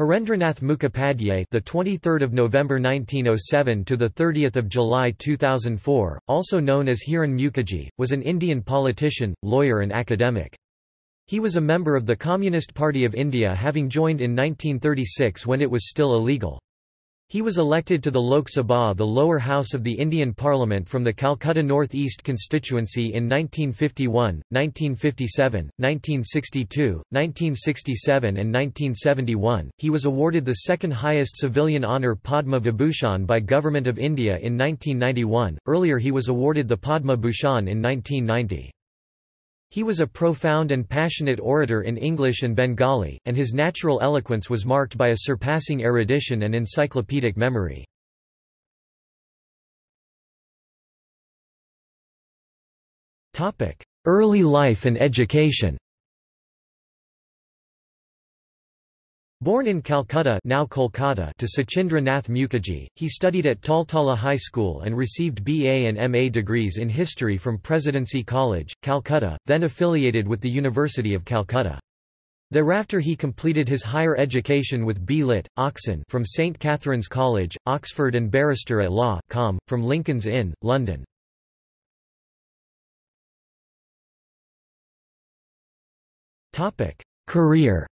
Hirendranath Mukhopadhyay, the 23rd of November 1907 to the 30th of July 2004, also known as Hiren Mukherjee, was an Indian politician, lawyer and academic. He was a member of the Communist Party of India having joined in 1936 when it was still illegal. He was elected to the Lok Sabha the lower house of the Indian Parliament from the Calcutta North East constituency in 1951, 1957, 1962, 1967 and 1971. He was awarded the second highest civilian honour Padma Vibhushan by Government of India in 1991, earlier he was awarded the Padma Bhushan in 1990. He was a profound and passionate orator in English and Bengali, and his natural eloquence was marked by a surpassing erudition and encyclopedic memory. Early life and education Born in Calcutta now Kolkata to Sachindra Nath Mukherjee, he studied at Taltala High School and received BA and MA degrees in history from Presidency College, Calcutta, then affiliated with the University of Calcutta. Thereafter he completed his higher education with B. Lit. Oxon from St Catherine's College, Oxford and barrister at law com, from Lincoln's Inn, London. Career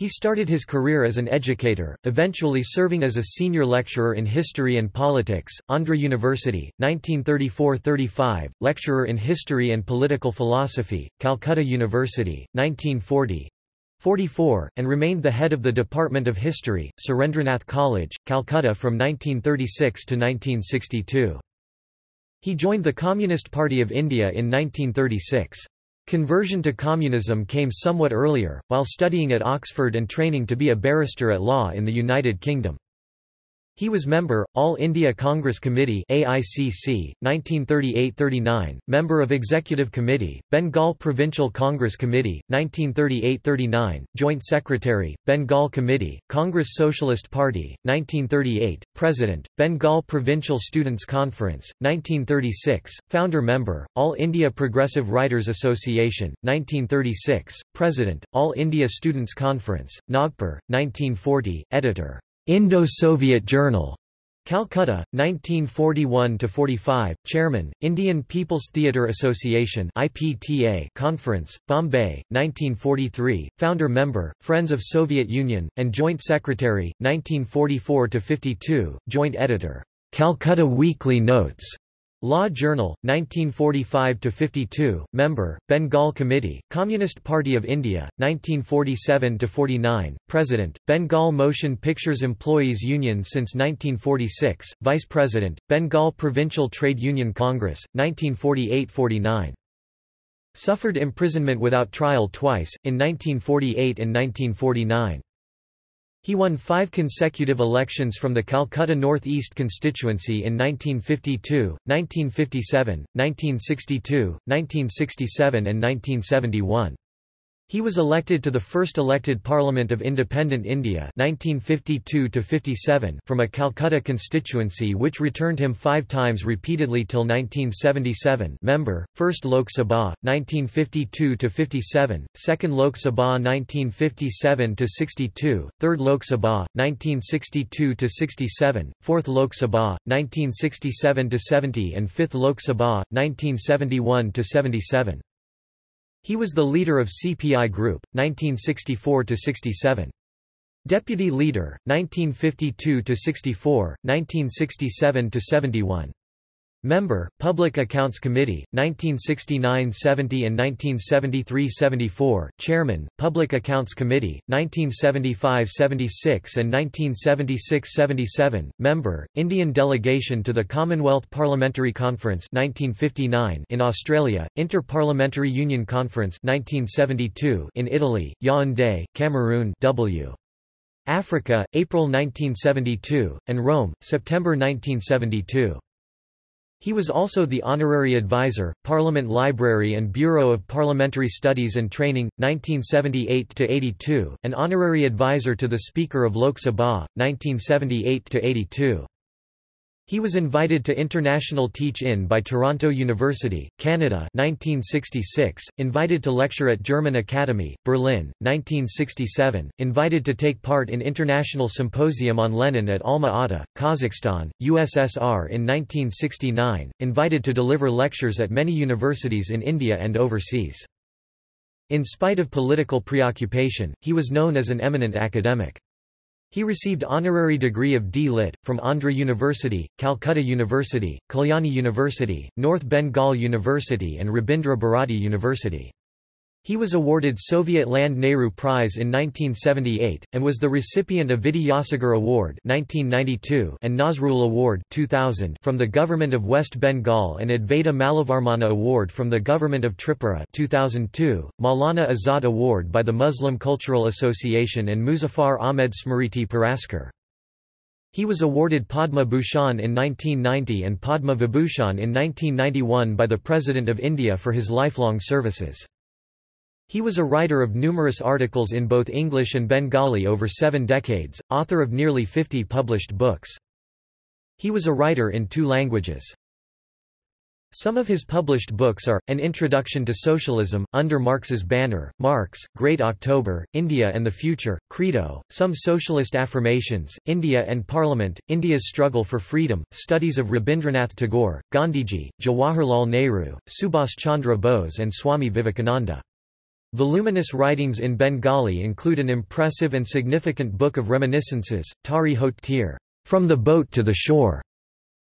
He started his career as an educator, eventually serving as a senior lecturer in history and politics, Andhra University, 1934–35, lecturer in history and political philosophy, Calcutta University, 1940, 44, and remained the head of the Department of History, Surendranath College, Calcutta from 1936 to 1962. He joined the Communist Party of India in 1936. Conversion to communism came somewhat earlier, while studying at Oxford and training to be a barrister at law in the United Kingdom. He was member, All India Congress Committee AICC, 1938–39, member of Executive Committee, Bengal Provincial Congress Committee, 1938–39, Joint Secretary, Bengal Committee, Congress Socialist Party, 1938, President, Bengal Provincial Students' Conference, 1936, Founder Member, All India Progressive Writers Association, 1936, President, All India Students' Conference, Nagpur, 1940, Editor. Indo-Soviet Journal. Calcutta, 1941–45, Chairman, Indian People's Theatre Association IPTA Conference, Bombay, 1943, Founder Member, Friends of Soviet Union, and Joint Secretary, 1944–52, Joint Editor, Calcutta Weekly Notes, Law Journal, 1945–52, Member, Bengal Committee, Communist Party of India, 1947–49, President, Bengal Motion Pictures Employees Union since 1946, Vice President, Bengal Provincial Trade Union Congress, 1948–49. Suffered imprisonment without trial twice, in 1948 and 1949. He won five consecutive elections from the Calcutta North East constituency in 1952, 1957, 1962, 1967 and 1971. He was elected to the first elected Parliament of Independent India 1952 from a Calcutta constituency which returned him five times repeatedly till 1977 member, 1st Lok Sabha, 1952–57, 2nd Lok Sabha 1957–62, 3rd Lok Sabha, 1962–67, 4th Lok Sabha, 1967–70 and 5th Lok Sabha, 1971–77. He was the leader of CPI Group, 1964–67. Deputy Leader, 1952–64, 1967–71. Member, Public Accounts Committee, 1969–70 and 1973–74, Chairman, Public Accounts Committee, 1975–76 and 1976–77, Member, Indian Delegation to the Commonwealth Parliamentary Conference 1959 in Australia, Inter-Parliamentary Union Conference 1972 in Italy, Yaoundé, Cameroon W. Africa, April 1972, and Rome, September 1972. He was also the Honorary Advisor, Parliament Library and Bureau of Parliamentary Studies and Training, 1978–82, and Honorary Advisor to the Speaker of Lok Sabha, 1978–82. He was invited to International Teach-In by Toronto University, Canada 1966, invited to lecture at German Academy, Berlin, 1967, invited to take part in International Symposium on Lenin at Alma-Ata, Kazakhstan, USSR in 1969, invited to deliver lectures at many universities in India and overseas. In spite of political preoccupation, he was known as an eminent academic. He received honorary degree of D.Litt. from Andhra University, Calcutta University, Kalyani University, North Bengal University and Rabindra Bharati University. He was awarded Soviet Land Nehru Prize in 1978, and was the recipient of Vidyasagar Award 1992 and Nazrul Award 2000 from the Government of West Bengal and Advaita Malavarmana Award from the Government of Tripura 2002, Maulana Azad Award by the Muslim Cultural Association and Muzaffar Ahmed Smriti Puraskar. He was awarded Padma Bhushan in 1990 and Padma Vibhushan in 1991 by the President of India for his lifelong services. He was a writer of numerous articles in both English and Bengali over seven decades, author of nearly 50 published books. He was a writer in two languages. Some of his published books are, An Introduction to Socialism, Under Marx's Banner, Marx, Great October, India and the Future, Credo, Some Socialist Affirmations, India and Parliament, India's Struggle for Freedom, Studies of Rabindranath Tagore, Gandhiji, Jawaharlal Nehru, Subhas Chandra Bose and Swami Vivekananda. Voluminous writings in Bengali include an impressive and significant book of reminiscences, Tari Hot Tir, From the Boat to the Shore,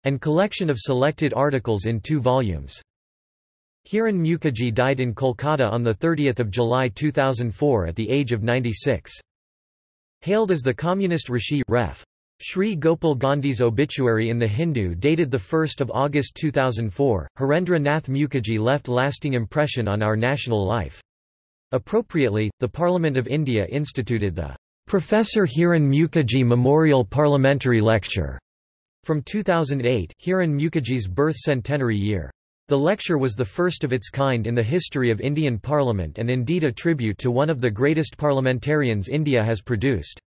and collection of selected articles in two volumes. Hiren Mukherjee died in Kolkata on 30 July 2004 at the age of 96. Hailed as the communist Rishi Ref. Sri Gopal Gandhi's obituary in The Hindu dated 1 August 2004, Hirendra Nath Mukherjee left lasting impression on our national life. Appropriately, the Parliament of India instituted the Professor Hiren Mukherjee Memorial Parliamentary Lecture from 2008, Hiren Mukherjee's birth centenary year. The lecture was the first of its kind in the history of Indian Parliament and indeed a tribute to one of the greatest parliamentarians India has produced.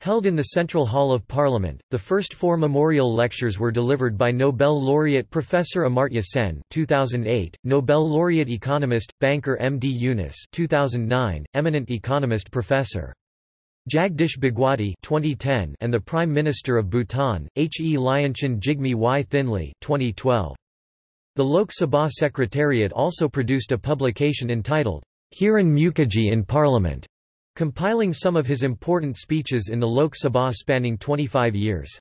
Held in the Central Hall of Parliament, the first four memorial lectures were delivered by Nobel laureate Professor Amartya Sen 2008, Nobel laureate economist, banker M. D. Yunus 2009, eminent economist Professor. Jagdish Bhagwati 2010 and the Prime Minister of Bhutan, H. E. Lyonchhen Jigme Y. Thinley 2012. The Lok Sabha Secretariat also produced a publication entitled, Hiren Mukherjee in Parliament, compiling some of his important speeches in the Lok Sabha spanning 25 years.